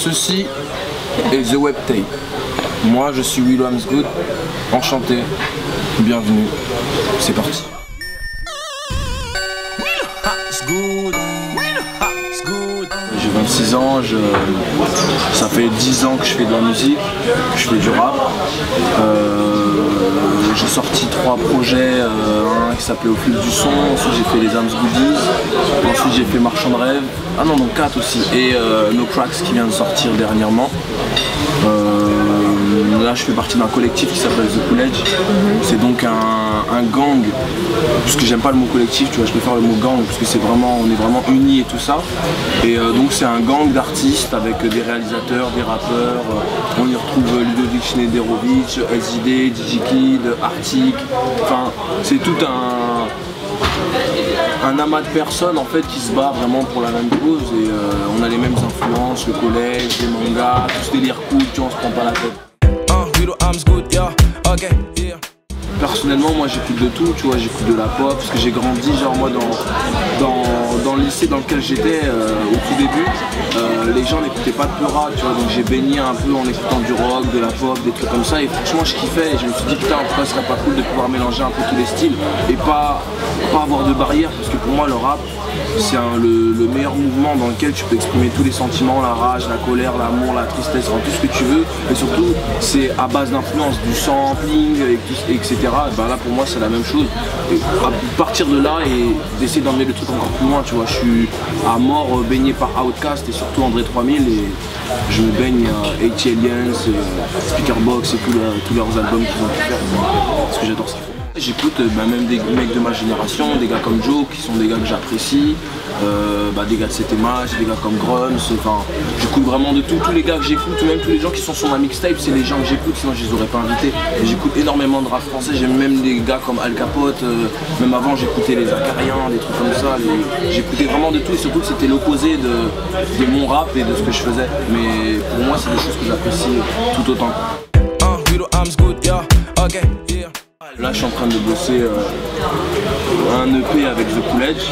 ceci est The Web Tape. Moi je suis Willow Good, enchanté, bienvenue, c'est parti. J'ai 26 ans, je- ça fait 10 ans que je fais de la musique, que je fais du rap. Euh, j'ai sorti trois projets, euh, un qui s'appelait Au fil du son, ensuite j'ai fait les Ams Goodies, ensuite j'ai fait Marchand de rêve, ah non donc 4 aussi, et euh, No Cracks qui vient de sortir dernièrement. Là je fais partie d'un collectif qui s'appelle The Coolidge. C'est donc un, un gang, puisque j'aime pas le mot collectif, tu vois, je préfère le mot gang, parce que c'est vraiment, on est vraiment unis et tout ça. Et euh, donc c'est un gang d'artistes avec des réalisateurs, des rappeurs. on y retrouve Ludovic Schneiderovic, SID, Digikid, Arctic. Enfin, c'est tout un un amas de personnes en fait qui se bat vraiment pour la même cause et euh, on a les mêmes influences, le collège, les mangas, tout ce délire cool, tu vois, on se prend pas la tête. Personnellement, moi j'écoute de tout, tu vois, j'écoute de la pop, parce que j'ai grandi, genre moi, dans, dans, dans le lycée dans lequel j'étais euh, au tout début, euh, les gens n'écoutaient pas de peur rap, tu vois, donc j'ai baigné un peu en écoutant du rock, de la pop, des trucs comme ça, et franchement je kiffais, et je me suis dit, putain, pourquoi ce serait pas cool de pouvoir mélanger un peu tous les styles, et pas, pas avoir de barrière, parce que pour moi le rap, c'est le, le meilleur mouvement dans lequel tu peux exprimer tous les sentiments, la rage, la colère, l'amour, la tristesse, enfin, tout ce que tu veux. Et surtout, c'est à base d'influence, du sampling, et tout- etc. Et ben là, pour moi, c'est la même chose. À partir de là et d'essayer d'emmener le truc encore plus loin, tu vois. Je suis à mort euh, baigné par Outkast et surtout André 3000 et je me baigne à 80 Aliens, Speakerbox et tous, leurs- albums qu'ils ont pu faire. Parce que j'adore font. J'écoute euh, bah, même des mecs de ma génération, des gars comme Joe qui sont des gars que j'apprécie, euh, bah, des gars de CTMH, des gars comme Grums, enfin j'écoute vraiment de tout, tous les gars que j'écoute, ou même tous les gens qui sont sur ma mixtape, c'est les gens que j'écoute, sinon je les aurais pas invités. J'écoute énormément de rap français, j'aime même des gars comme Al Capote, euh, même avant j'écoutais les Acariens, des trucs comme ça, j'écoutais vraiment de tout et surtout que c'était l'opposé de mon rap et de ce que je faisais. Mais pour moi c'est des choses que j'apprécie tout autant. Là, je suis en train de bosser euh, un EP avec The Coolidge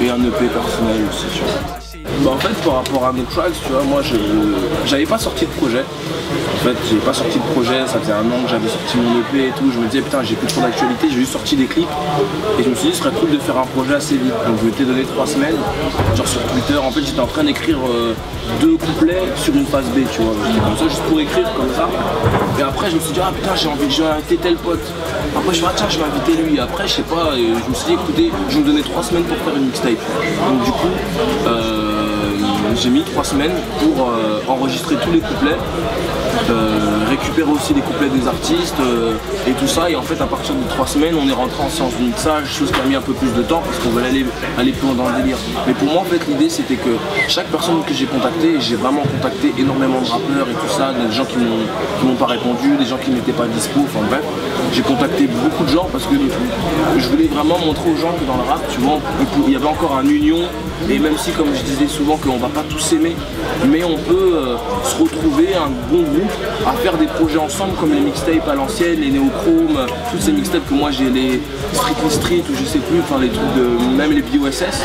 et un EP personnel aussi. Bah, en fait, par rapport à No Tracks, tu vois, moi, je j'avais pas sorti de projet. En fait, j'ai pas sorti de projet, ça faisait un an que j'avais sorti mon EP et tout. Je me disais, putain, j'ai plus trop d'actualité, j'ai juste sorti des clips. Et je me suis dit, ce serait cool de faire un projet assez vite. Donc, je m'étais donné trois semaines, genre sur Twitter. En fait, j'étais en train d'écrire euh, deux couplets sur une phase B, tu vois. Comme ça, juste pour écrire, comme ça. Et après, je me suis dit, ah putain, j'ai envie, vais inviter tel pote. Après, je me suis dit, ah, tiens, je vais inviter lui. Après, je sais pas, je me suis dit, écoutez, je me donner trois semaines pour faire une mixtape. Donc, du coup, euh, j'ai mis trois semaines pour euh, enregistrer tous les couplets, euh, récupérer aussi les couplets des artistes euh, et tout ça. Et en fait, à partir de trois semaines, on est rentré en séance de mixage, chose qui a mis un peu plus de temps parce qu'on voulait aller, aller plus loin dans le délire. Mais pour moi, en fait, l'idée c'était que chaque personne que j'ai contactée, j'ai vraiment contacté énormément de rappeurs et tout ça, des gens qui m'ont pas répondu, des gens qui n'étaient pas dispo, enfin bref. J'ai contacté beaucoup de gens parce que je voulais vraiment montrer aux gens que dans le rap, tu vois, il y avait encore un union. Et même si, comme je disais souvent, qu'on va pas tous s'aimer, mais on peut euh, se retrouver un bon groupe à faire des projets ensemble, comme les mixtapes à l'ancienne, les néochromes, euh, toutes ces mixtapes que moi j'ai les Street Street ou je sais plus, enfin les trucs de même les BOSS,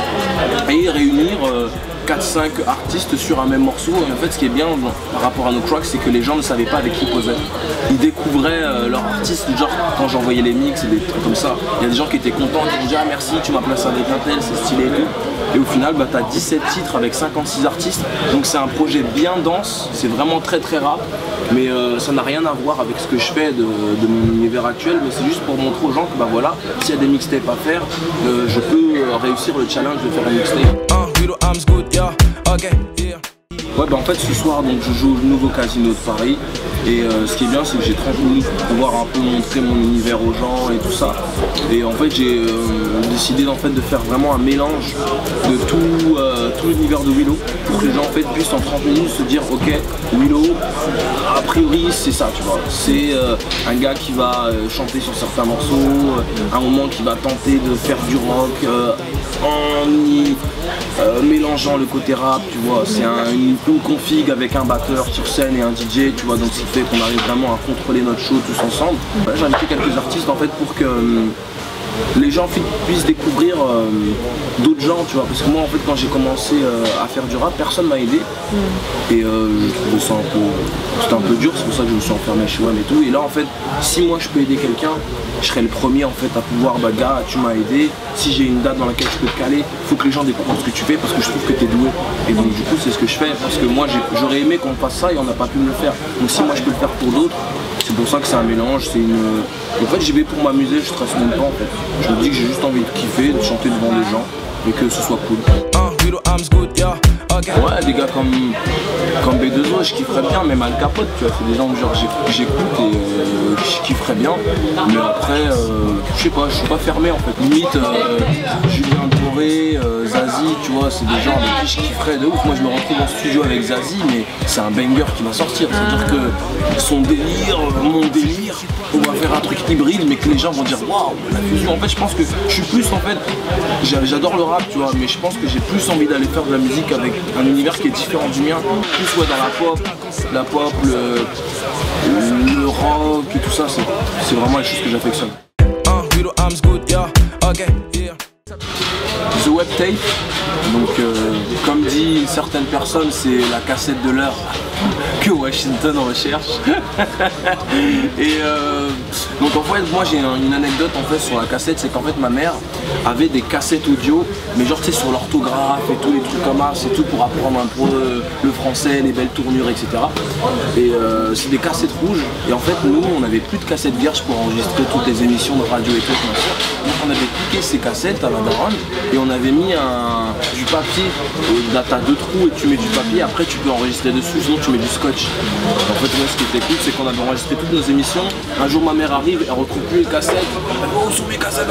et réunir euh, 4-5 artistes sur un même morceau. Et en fait, ce qui est bien par rapport à nos c'est que les gens ne savaient pas avec qui posaient. Ils découvraient euh, leur artiste, genre quand j'envoyais les mix et des trucs comme ça. Il y a des gens qui étaient contents, qui disaient Ah merci, tu m'as placé avec un tel, c'est stylé et. Et au final, bah, tu as 17 titres avec 56 artistes. Donc c'est un projet bien dense, c'est vraiment très très rap. Mais euh, ça n'a rien à voir avec ce que je fais de, mon univers actuel. Mais c'est juste pour montrer aux gens que bah voilà, s'il y a des mixtapes à faire, euh, je peux euh, réussir le challenge de faire une mixtape. Ouais bah en fait ce soir donc je joue au nouveau casino de Paris. Et euh, ce qui est bien c'est que j'ai 30 minutes pour pouvoir un peu montrer mon univers aux gens et tout ça. Et en fait j'ai euh, décidé en fait de faire vraiment un mélange de tout, euh, tout l'univers de Willow pour que les gens en fait puissent en 30 minutes se dire ok Willow a priori c'est ça tu vois. C'est un gars qui va chanter sur certains morceaux un moment qui va tenter de faire du rock en euh, mélangeant le côté rap, tu vois, c'est un- une, une config avec un batteur sur scène et un DJ, tu vois, donc ce qui fait qu'on arrive vraiment à contrôler notre show tous ensemble. J'ai invité quelques artistes en fait pour que hum, les gens puissent découvrir euh, d'autres gens, tu vois. Parce que moi, en fait, quand j'ai commencé euh, à faire du rap, personne m'a aidé. Et euh, je trouvais ça un peu. C'était un peu dur, c'est pour ça que je me suis enfermé chez moi et tout. Et là, en fait, si moi je peux aider quelqu'un, je serai le premier en fait à pouvoir, bah gars, tu m'as aidé. Si j'ai une date dans laquelle je peux te caler, faut que les gens découvrent ce que tu fais parce que je trouve que tu es doué. Et donc, du coup, c'est ce que je fais parce que moi, j'aurais aimé qu'on fasse ça et on n'a pas pu me le faire. Donc, si moi je peux le faire pour d'autres, c'est pour ça que c'est un mélange, c'est une. En fait, j'y vais pour m'amuser, je stresse même pas en fait. Je me dis que j'ai juste envie de kiffer, de chanter devant les gens et que ce soit cool. Okay. Ouais, des gars comme, comme B2O, je kifferais bien, même Al Capote, tu vois, c'est des gens que genre, j'écoute et euh, je kifferais bien. Mais après, euh, je sais pas, je suis pas fermé en fait. Limite, euh, Julien Doré, euh, tu vois, c'est des gens avec qui je kifferais de ouf. Moi, je me retrouve en studio avec Zazie, mais c'est un banger qui va sortir. C'est-à-dire que son délire, mon délire, on va faire un truc hybride, mais que les gens vont dire waouh, la fusion. En fait, je pense que je suis plus en fait, j'a- j'adore le rap, tu vois, mais je pense que j'ai plus envie d'aller faire de la musique avec un univers qui est différent du mien. Plus ouais, dans la pop, la pop, le, le rock et tout ça, c'est c'est vraiment les choses que j'affectionne. Uh, Tape, donc euh, comme dit certaines personnes, c'est la cassette de l'heure que Washington recherche. et euh, donc en fait, moi j'ai un- une anecdote en fait sur la cassette, c'est qu'en fait ma mère avait des cassettes audio, mais genre tu sais sur l'orthographe et tous les trucs comme ça, c'est tout pour apprendre un peu le français, les belles tournures, etc. Et euh, c'est des cassettes rouges. Et en fait, nous, on n'avait plus de cassettes vierges pour enregistrer toutes les émissions de radio et tout. Donc on avait piqué ces cassettes à la daronne et on avait mis un, du papier. Là, t'as deux trous et tu mets du papier. Après, tu peux enregistrer dessus, sinon tu mets du scotch. En fait, moi, ce qui était cool, c'est qu'on avait enregistré toutes nos émissions. Un jour, ma mère arrive, elle retrouve plus les cassettes. Elle dit, oh, cassettes,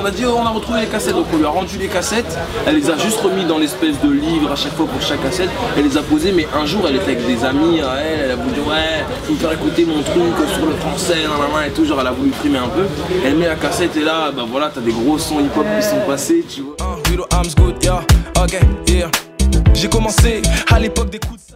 on a dit, oh, on a retrouvé les cassettes. Donc, on lui a rendu les cassettes. Elle les a juste remis dans l'espèce de livre à chaque fois pour chaque cassette. Elle les a posées, mais un jour, elle était avec des amis elle. Elle a voulu dire, ouais, faut me faire écouter mon truc sur le français, nanana, et tout. Genre, elle a voulu frimer un peu. Elle met la cassette et là, bah voilà, t'as des gros sons hip-hop qui sont passés, tu vois. We do arms good, yeah. Okay, yeah. J'ai commencé à l'époque des coups de.